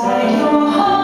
inside your heart.